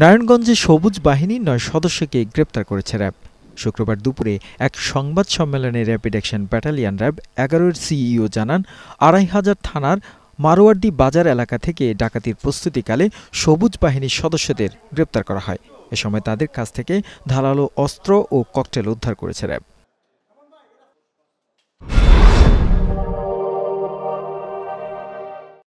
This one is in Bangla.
নারায়ণগঞ্জে সবুজ বাহিনীর নয় সদস্যকে গ্রেপ্তার করেছে র্যাব। শুক্রবার দুপুরে এক সংবাদ সম্মেলনে র্যাপিড অ্যাকশন ব্যাটালিয়ন র্যাব এগারোর সিইও জানান, আড়াই হাজার থানার মারোয়ার্ডি বাজার এলাকা থেকে ডাকাতির প্রস্তুতিকালে সবুজ বাহিনীর সদস্যদের গ্রেপ্তার করা হয়। এ সময় তাদের কাছ থেকে ধারালো অস্ত্র ও ককটেল উদ্ধার করেছে র্যাব।